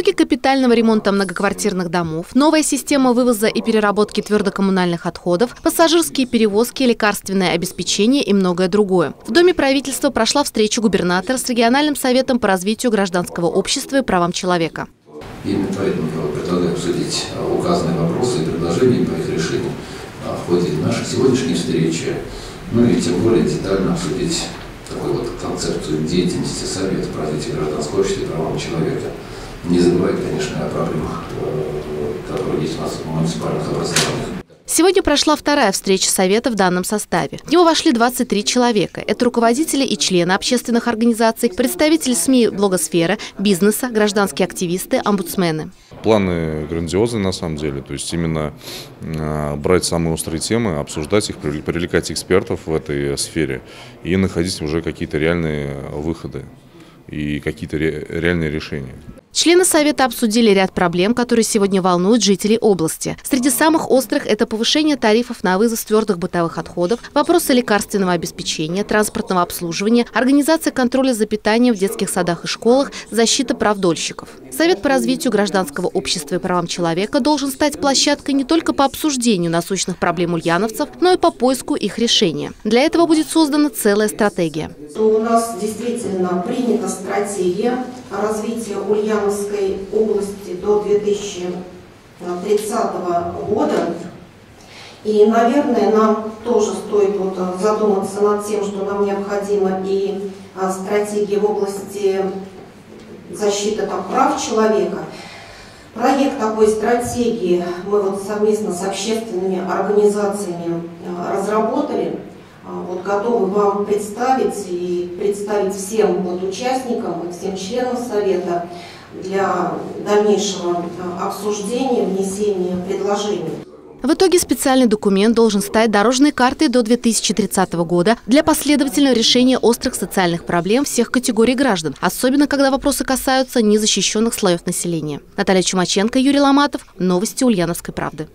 Сроки капитального ремонта многоквартирных домов, новая система вывоза и переработки твердокоммунальных отходов, пассажирские перевозки, лекарственное обеспечение и многое другое. В Доме правительства прошла встреча губернатора с региональным советом по развитию гражданского общества и правам человека. Именно поэтому я предлагаю обсудить указанные вопросы и предложения по их решению в ходе нашей сегодняшней встречи, ну и тем более детально обсудить такую вот концепцию деятельности Совета по развитию гражданского общества и правам человека. Не забывать, конечно, о проблемах, э, которые есть у нас в муниципальных образованиях. Сегодня прошла вторая встреча Совета в данном составе. В него вошли 23 человека. Это руководители и члены общественных организаций, представители СМИ блогосферы, бизнеса, гражданские активисты, омбудсмены. Планы грандиозные на самом деле. То есть именно э, брать самые острые темы, обсуждать их, привлекать экспертов в этой сфере и находить уже какие-то реальные выходы и какие-то ре реальные решения. Члены Совета обсудили ряд проблем, которые сегодня волнуют жителей области. Среди самых острых – это повышение тарифов на вывоз твердых бытовых отходов, вопросы лекарственного обеспечения, транспортного обслуживания, организация контроля за питанием в детских садах и школах, защита прав дольщиков. Совет по развитию гражданского общества и правам человека должен стать площадкой не только по обсуждению насущных проблем ульяновцев, но и по поиску их решения. Для этого будет создана целая стратегия. У нас действительно принята стратегия развития Ульяновской области до 2030 года. И, наверное, нам тоже стоит вот задуматься над тем, что нам необходима и а, стратегия в области защиты там, прав человека. Проект такой стратегии мы вот совместно с общественными организациями а, разработали. А, вот готовы вам представить и представить всем вот участникам и всем членам Совета для дальнейшего а, обсуждения, внесения предложений. В итоге специальный документ должен стать дорожной картой до 2030 года для последовательного решения острых социальных проблем всех категорий граждан, особенно когда вопросы касаются незащищенных слоев населения. Наталья Чумаченко, Юрий Ломатов. Новости Ульяновской правды.